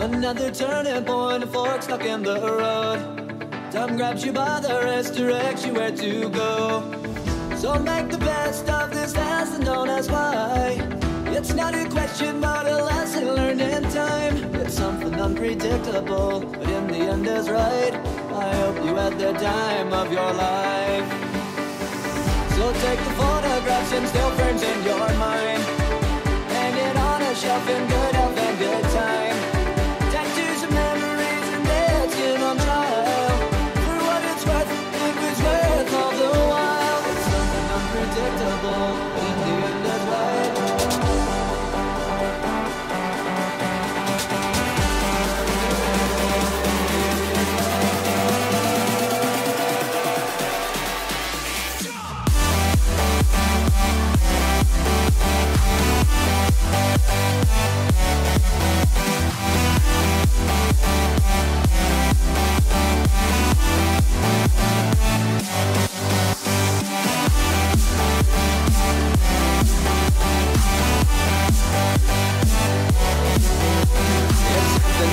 Another turning point, a fork stuck in the road. Time grabs you by the wrist, directs you where to go. So make the best of this test and don't ask why. It's not a question, but a lesson learned in time. It's something unpredictable, but in the end is right. I hope you had the time of your life. So take the photographs and still frames in your mind. Hang it on a shelf in good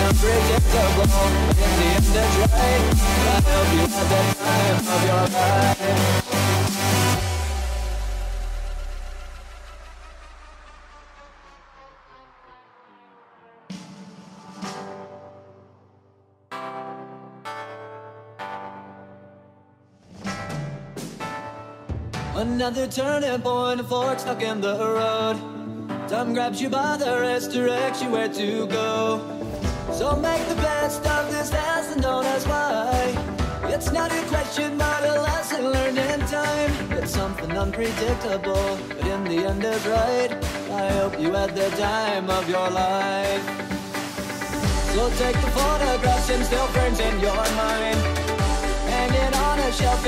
in the end it's right. I hope you had the time of your life. Another turning point, a fork stuck in the road. Time grabs you by the wrist, directs you where to go. So make the best of this test and don't ask why. It's not a question, but a lesson learned in time. It's something unpredictable, but in the end is right. I hope you had the time of your life. So take the photographs and still frames in your mind. Hang it on a shelf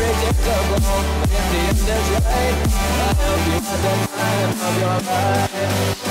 something unpredictable, in the end is right. I hope you had the time of your life.